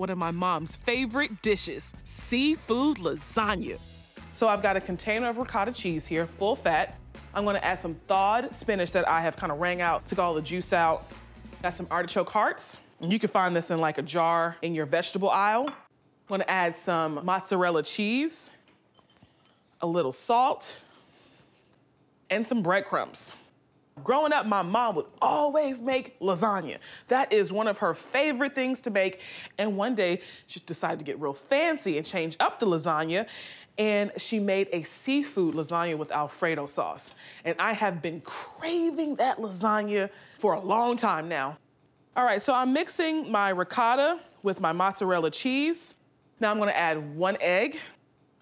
one of my mom's favorite dishes, seafood lasagna. So I've got a container of ricotta cheese here, full fat. I'm gonna add some thawed spinach that I have kind of wrung out, took all the juice out. Got some artichoke hearts. You can find this in like a jar in your vegetable aisle. I'm gonna add some mozzarella cheese, a little salt, and some breadcrumbs. Growing up, my mom would always make lasagna. That is one of her favorite things to make. And one day, she decided to get real fancy and change up the lasagna. And she made a seafood lasagna with Alfredo sauce. And I have been craving that lasagna for a long time now. All right, so I'm mixing my ricotta with my mozzarella cheese. Now I'm gonna add one egg.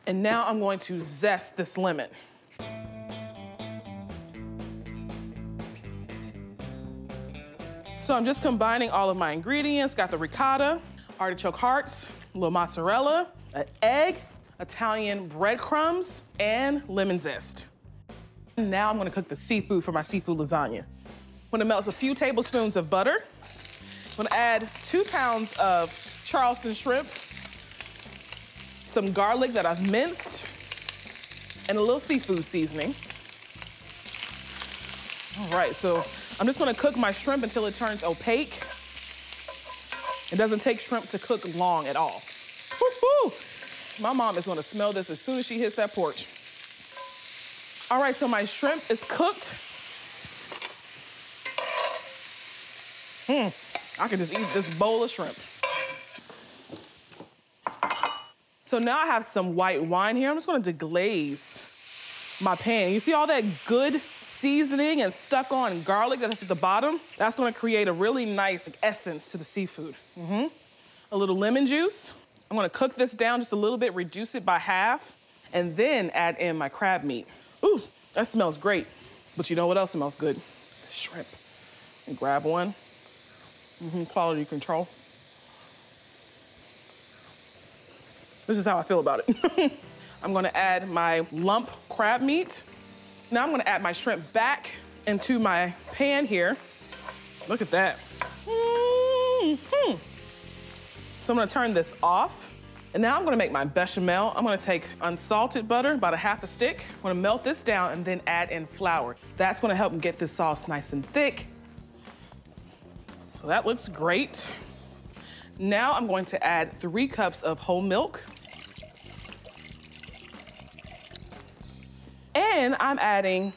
And now I'm going to zest this lemon. So I'm just combining all of my ingredients. Got the ricotta, artichoke hearts, a little mozzarella, an egg, Italian breadcrumbs, and lemon zest. Now I'm gonna cook the seafood for my seafood lasagna. I'm gonna melt a few tablespoons of butter. I'm gonna add two pounds of Charleston shrimp, some garlic that I've minced, and a little seafood seasoning. All right, so I'm just gonna cook my shrimp until it turns opaque. It doesn't take shrimp to cook long at all. My mom is gonna smell this as soon as she hits that porch. All right, so my shrimp is cooked. Hmm, I can just eat this bowl of shrimp. So now I have some white wine here. I'm just gonna deglaze my pan. You see all that good seasoning and stuck on garlic that's at the bottom? That's gonna create a really nice essence to the seafood. Mm-hmm. A little lemon juice. I'm gonna cook this down just a little bit, reduce it by half, and then add in my crab meat. Ooh, that smells great. But you know what else smells good? The shrimp. And grab one. Mm-hmm, quality control. This is how I feel about it. I'm gonna add my lump crab meat. Now I'm gonna add my shrimp back into my pan here. Look at that. Mm-hmm. So I'm gonna turn this off. And now I'm gonna make my bechamel. I'm gonna take unsalted butter, about a half a stick. I'm gonna melt this down and then add in flour. That's gonna help get this sauce nice and thick. So that looks great. Now I'm going to add three cups of whole milk. And I'm adding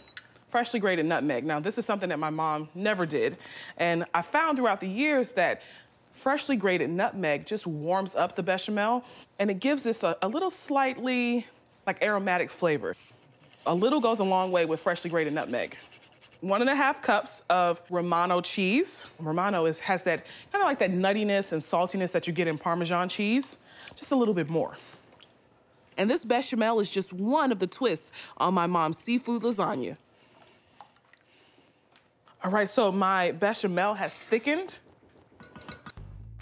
freshly grated nutmeg. Now, this is something that my mom never did. And I found throughout the years that freshly grated nutmeg just warms up the bechamel and it gives this a, a little slightly like aromatic flavor. A little goes a long way with freshly grated nutmeg. One and a half cups of Romano cheese. Romano is, has that kind of like that nuttiness and saltiness that you get in Parmesan cheese, just a little bit more. And this bechamel is just one of the twists on my mom's seafood lasagna. All right, so my bechamel has thickened.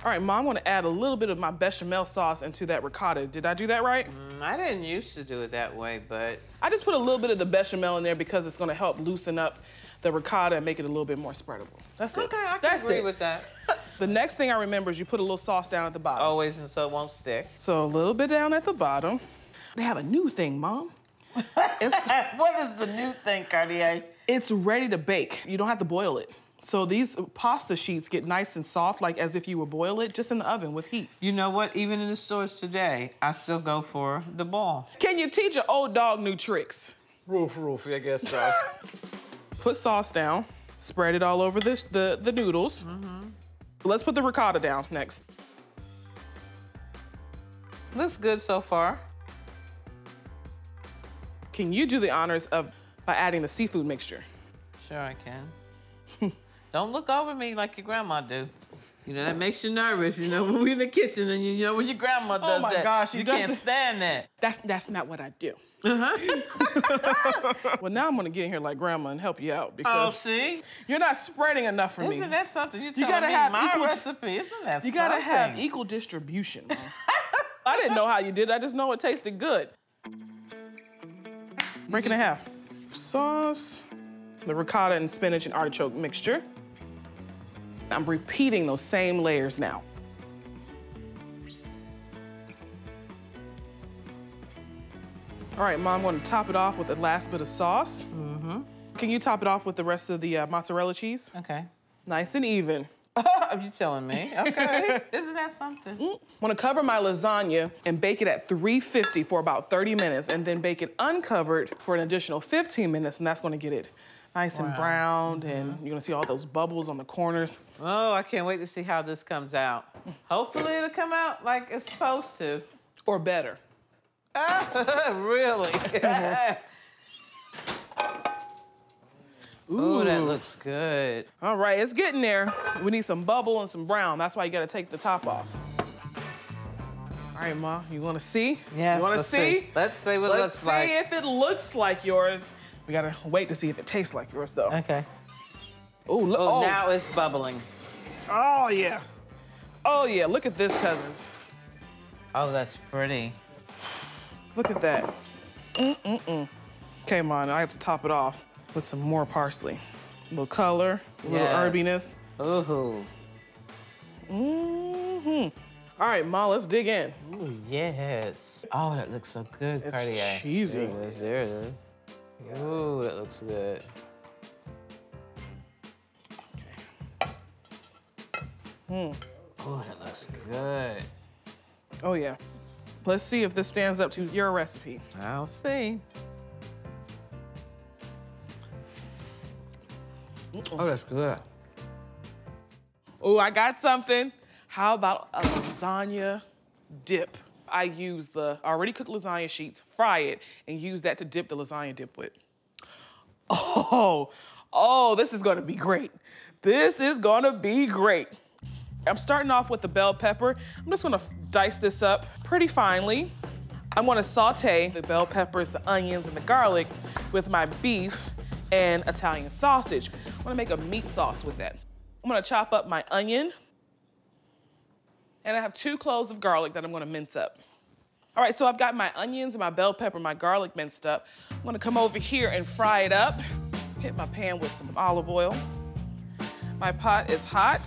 All right, Mom, I'm gonna add a little bit of my bechamel sauce into that ricotta. Did I do that right? Mm, I didn't used to do it that way, but... I just put a little bit of the bechamel in there because it's gonna help loosen up the ricotta and make it a little bit more spreadable. That's it. Okay, I can That's agree it. with that. The next thing I remember is you put a little sauce down at the bottom. Always, and so it won't stick. So a little bit down at the bottom. They have a new thing, Mom. It's, what is the new thing, Kardea? it's ready to bake. You don't have to boil it. So these pasta sheets get nice and soft, like as if you would boil it, just in the oven with heat. You know what? Even in the stores today, I still go for the ball. Can you teach an old dog new tricks? Roof, roof, I guess so. Put sauce down, spread it all over this, the, the noodles. Mm-hmm. Let's put the ricotta down next. Looks good so far. Can you do the honors of by adding the seafood mixture? Sure I can. Don't look over me like your grandma do. You know, that makes you nervous, you know, when we're in the kitchen and you know when your grandma does that. Oh my that. gosh, you can't it. stand that. That's that's not what I do. Uh-huh. well, now I'm gonna get in here like grandma and help you out because Oh, because see? you're not spreading enough for me. Isn't that something you're You gotta me? have my equal- recipe, isn't that something? You gotta have equal distribution. I didn't know how you did. I just know it tasted good. Break it in half. Sauce, the ricotta and spinach and artichoke mixture. I'm repeating those same layers now. All right, Mom, I'm gonna top it off with the last bit of sauce. Mm-hmm. Can you top it off with the rest of the uh, mozzarella cheese? Okay. Nice and even. Are you telling me? Okay. Isn't that something? Mm. I'm gonna cover my lasagna and bake it at 350 for about 30 minutes, and then bake it uncovered for an additional 15 minutes, and that's gonna get it nice and browned, and mm-hmm. you're gonna see all those bubbles on the corners. Oh, I can't wait to see how this comes out. Hopefully it'll come out like it's supposed to. Or better. really? Mm-hmm. Ooh, that looks good. All right, it's getting there. We need some bubble and some brown. That's why you gotta take the top off. All right, Ma, you wanna see? Yes. You wanna let's see? Let's see what it looks like. Let's see if it looks like yours. We gotta wait to see if it tastes like yours, though. Okay. Ooh, look. Oh, Oh, now it's bubbling. oh, yeah. Oh, yeah. Look at this, cousins. Oh, that's pretty. Look at that. Mm-mm-mm. Okay, man, I have to top it off with some more parsley. A little color, a little Yes. herbiness. Ooh. Mm-hmm. All right, Ma, let's dig in. Ooh, yes. Oh, that looks so good, It's Kardea. cheesy. There it is. There it is. Ooh, that looks good. Hmm. Oh, that looks good. Oh, yeah. Let's see if this stands up to your recipe. I'll see. Oh, that's good. Oh, I got something. How about a lasagna dip? I use the already cooked lasagna sheets, fry it, and use that to dip the lasagna dip with. Oh, oh, this is gonna be great. This is gonna be great. I'm starting off with the bell pepper. I'm just gonna dice this up pretty finely. I'm gonna saute the bell peppers, the onions, and the garlic with my beef and Italian sausage. I'm gonna make a meat sauce with that. I'm gonna chop up my onion, and I have two cloves of garlic that I'm gonna mince up. All right, so I've got my onions, my bell pepper, my garlic minced up. I'm gonna come over here and fry it up. Hit my pan with some olive oil. My pot is hot.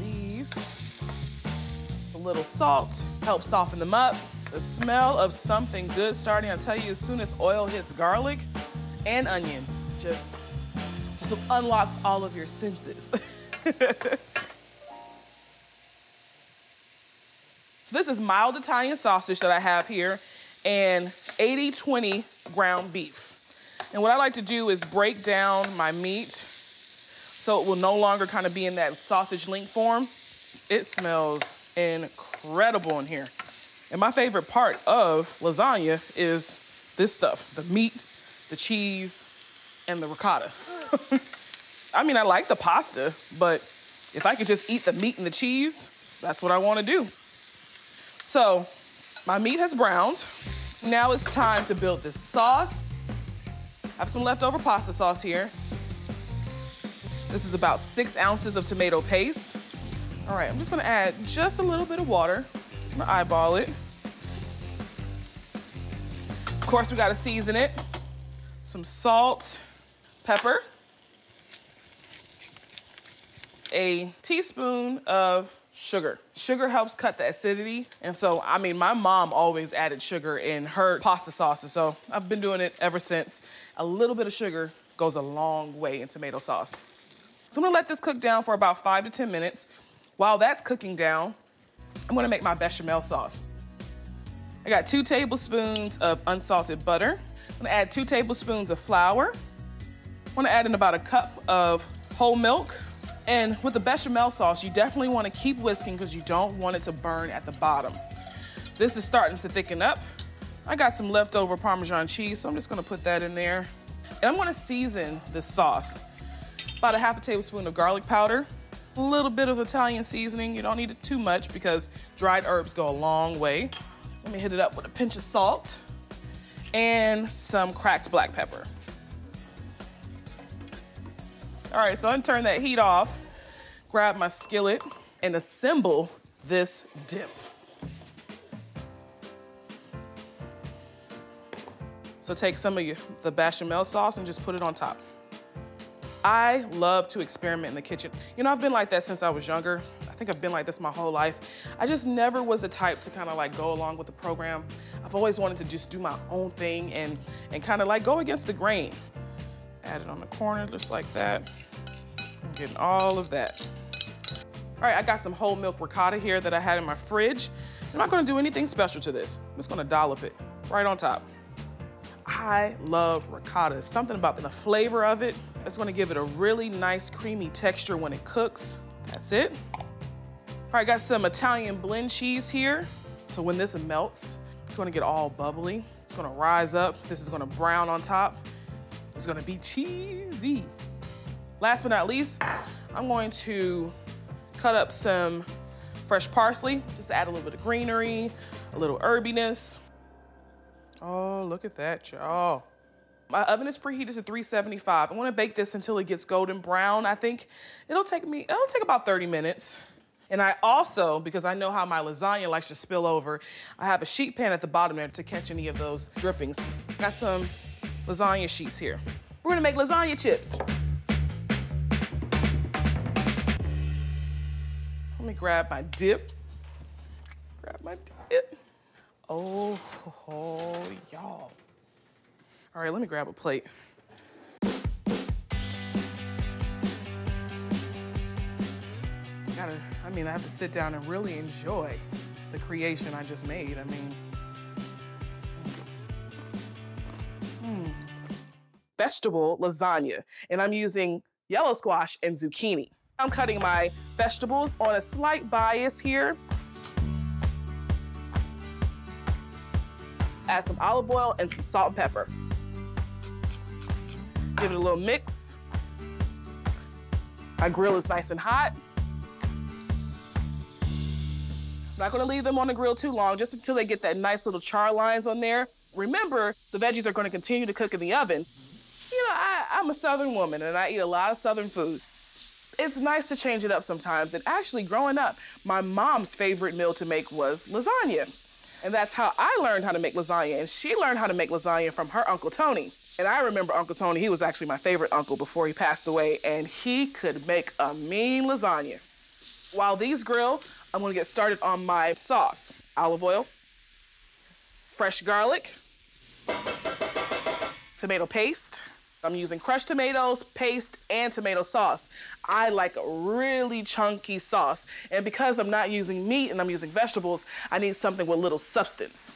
These. A little salt, help soften them up. The smell of something good starting, I tell you, as soon as oil hits garlic and onion, just, just unlocks all of your senses. So this is mild Italian sausage that I have here and 80-20 ground beef. And what I like to do is break down my meat so it will no longer kind of be in that sausage link form. It smells incredible in here. And my favorite part of lasagna is this stuff, the meat, the cheese, and the ricotta. I mean, I like the pasta, but if I could just eat the meat and the cheese, that's what I want to do. So my meat has browned. Now it's time to build this sauce. I have some leftover pasta sauce here. This is about six ounces of tomato paste. All right, I'm just gonna add just a little bit of water. Gonna eyeball it. Of course, we gotta season it. Some salt, pepper, a teaspoon of sugar. Sugar helps cut the acidity. And so, I mean, my mom always added sugar in her pasta sauces. So I've been doing it ever since. A little bit of sugar goes a long way in tomato sauce. So I'm gonna let this cook down for about five to 10 minutes. While that's cooking down, I'm gonna make my bechamel sauce. I got two tablespoons of unsalted butter. I'm gonna add two tablespoons of flour. I'm gonna add in about a cup of whole milk. And with the bechamel sauce, you definitely wanna keep whisking because you don't want it to burn at the bottom. This is starting to thicken up. I got some leftover Parmesan cheese, so I'm just gonna put that in there. And I'm gonna season this sauce. About a half a tablespoon of garlic powder, a little bit of Italian seasoning. You don't need it too much because dried herbs go a long way. Let me hit it up with a pinch of salt and some cracked black pepper. All right, so I'm gonna turn that heat off, grab my skillet, and assemble this dip. So take some of your, the bechamel sauce and just put it on top. I love to experiment in the kitchen. You know, I've been like that since I was younger. I think I've been like this my whole life. I just never was the type to kind of like go along with the program. I've always wanted to just do my own thing and, and kind of like go against the grain. Add it on the corner just like that. I'm getting all of that. All right, I got some whole milk ricotta here that I had in my fridge. I'm not gonna do anything special to this. I'm just gonna dollop it right on top. I love ricotta. Something about the flavor of it. It's gonna give it a really nice creamy texture when it cooks. That's it. All right, got some Italian blend cheese here. So when this melts, it's gonna get all bubbly. It's gonna rise up. This is gonna brown on top. It's gonna be cheesy. Last but not least, I'm going to cut up some fresh parsley just to add a little bit of greenery, a little herbiness. Oh, look at that, y'all. My oven is preheated to 375. I wanna bake this until it gets golden brown. I think it'll take me, it'll take about 30 minutes. And I also, because I know how my lasagna likes to spill over, I have a sheet pan at the bottom there to catch any of those drippings. Got some lasagna sheets here. We're gonna make lasagna chips. Let me grab my dip. Grab my dip. Oh, oh y'all. All right, let me grab a plate. Gotta, I mean, I have to sit down and really enjoy the creation I just made. I mean, hmm. vegetable lasagna, and I'm using yellow squash and zucchini. I'm cutting my vegetables on a slight bias here. Add some olive oil and some salt and pepper. Give it a little mix. My grill is nice and hot. I'm not gonna leave them on the grill too long, just until they get that nice little char lines on there. Remember, the veggies are gonna continue to cook in the oven. You know, I, I'm a Southern woman and I eat a lot of Southern food it's nice to change it up sometimes. And actually, growing up, my mom's favorite meal to make was lasagna. And that's how I learned how to make lasagna. And she learned how to make lasagna from her Uncle Tony. And I remember Uncle Tony, he was actually my favorite uncle before he passed away, and he could make a mean lasagna. While these grill, I'm gonna get started on my sauce. Olive oil, fresh garlic, tomato paste, I'm using crushed tomatoes, paste, and tomato sauce. I like a really chunky sauce. And because I'm not using meat and I'm using vegetables, I need something with little substance.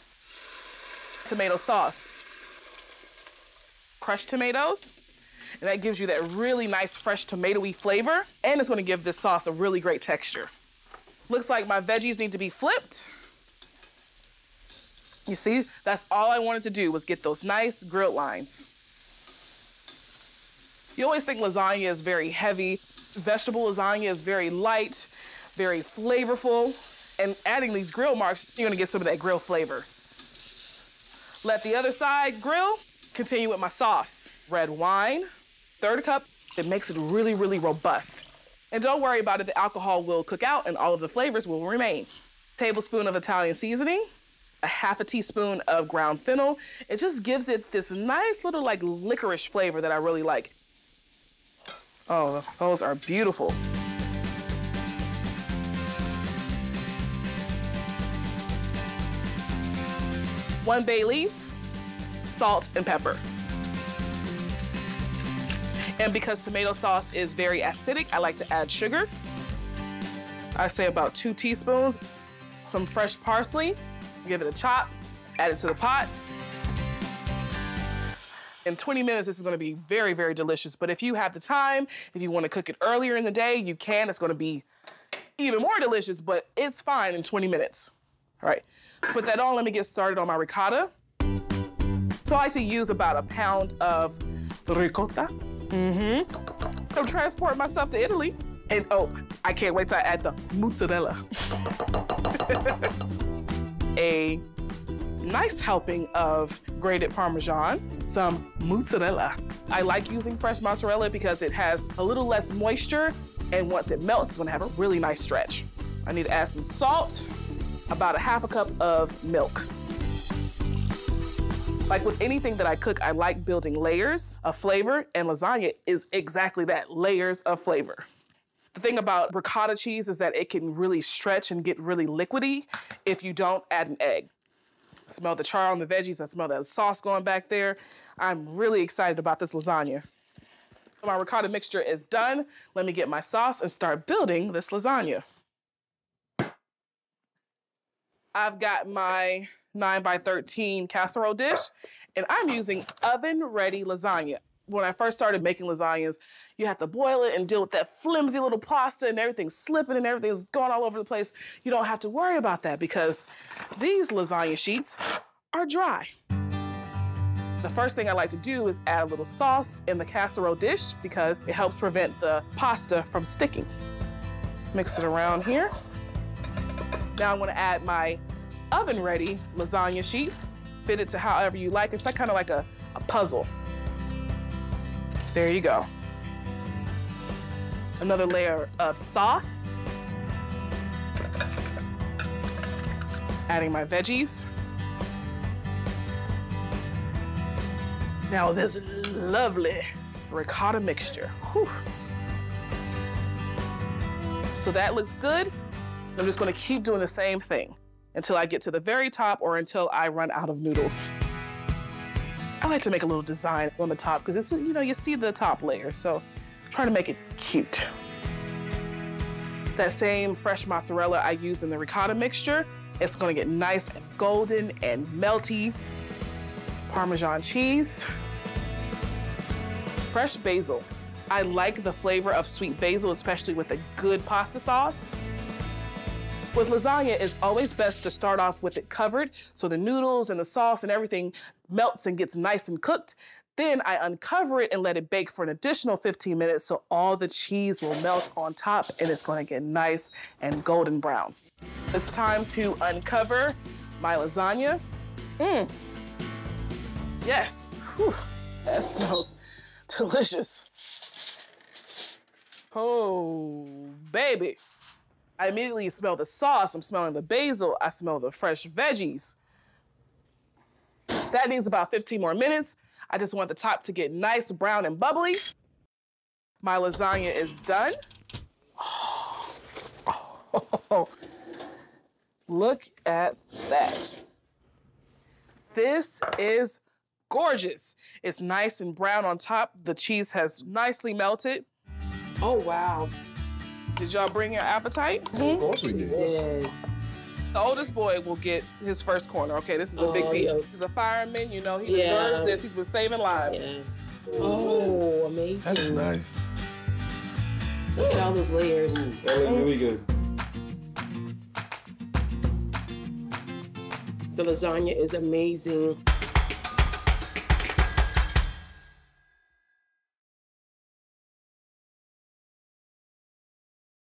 Tomato sauce. Crushed tomatoes. And that gives you that really nice fresh tomatoey flavor. And it's gonna give this sauce a really great texture. Looks like my veggies need to be flipped. You see, that's all I wanted to do was get those nice grilled lines. You always think lasagna is very heavy. Vegetable lasagna is very light, very flavorful. And adding these grill marks, you're gonna get some of that grill flavor. Let the other side grill. Continue with my sauce. Red wine, third cup. It makes it really, really robust. And don't worry about it, the alcohol will cook out and all of the flavors will remain. Tablespoon of Italian seasoning, a half a teaspoon of ground fennel. It just gives it this nice little like licorice flavor that I really like. Oh, those are beautiful. One bay leaf, salt, and pepper. And because tomato sauce is very acidic, I like to add sugar. I say about two teaspoons. Some fresh parsley, give it a chop, add it to the pot, in 20 minutes, this is gonna be very, very delicious. But if you have the time, if you wanna cook it earlier in the day, you can. It's gonna be even more delicious, but it's fine in 20 minutes. All right, put that on. Let me get started on my ricotta. So I like to use about a pound of ricotta. Mm-hmm. I'm transporting myself to Italy. And oh, I can't wait till I add the mozzarella. a nice helping of grated Parmesan, some mozzarella. I like using fresh mozzarella because it has a little less moisture and once it melts, it's gonna have a really nice stretch. I need to add some salt, about a half a cup of milk. Like with anything that I cook, I like building layers of flavor, and lasagna is exactly that layers of flavor. The thing about ricotta cheese is that it can really stretch and get really liquidy if you don't add an egg. Smell the char on the veggies, I smell that sauce going back there. I'm really excited about this lasagna. My ricotta mixture is done. Let me get my sauce and start building this lasagna. I've got my 9 by 13 casserole dish, and I'm using oven ready lasagna. When I first started making lasagnas, you have to boil it and deal with that flimsy little pasta and everything's slipping and everything's going all over the place. You don't have to worry about that because these lasagna sheets are dry. The first thing I like to do is add a little sauce in the casserole dish because it helps prevent the pasta from sticking. Mix it around here. Now I'm gonna add my oven ready lasagna sheets. Fit it to however you like. It's like kind of like a, a puzzle. There you go. Another layer of sauce. Adding my veggies. Now this lovely ricotta mixture. Whew. So that looks good. I'm just gonna keep doing the same thing until I get to the very top or until I run out of noodles. I like to make a little design on the top because it's, you know, you see the top layer. So try to make it cute. That same fresh mozzarella I used in the ricotta mixture, it's gonna get nice and golden and melty. Parmesan cheese. Fresh basil. I like the flavor of sweet basil, especially with a good pasta sauce. With lasagna, it's always best to start off with it covered so the noodles and the sauce and everything melts and gets nice and cooked. Then I uncover it and let it bake for an additional 15 minutes so all the cheese will melt on top and it's gonna get nice and golden brown. It's time to uncover my lasagna. Mmm. Yes. Whew. That smells delicious. Oh, baby. I immediately smell the sauce. I'm smelling the basil. I smell the fresh veggies. That needs about 15 more minutes. I just want the top to get nice, brown, and bubbly. My lasagna is done. Oh, look at that. This is gorgeous. It's nice and brown on top. The cheese has nicely melted. Oh, wow. Did y'all bring your appetite? Of course we did. Yeah. The oldest boy will get his first corner. Okay, this is a big Oh, piece. yeah. He's a fireman, you know, he Yeah. deserves this. He's been saving lives. Yeah. Oh, oh amazing. That's nice. Look at all those layers. That looks really good. The lasagna is amazing.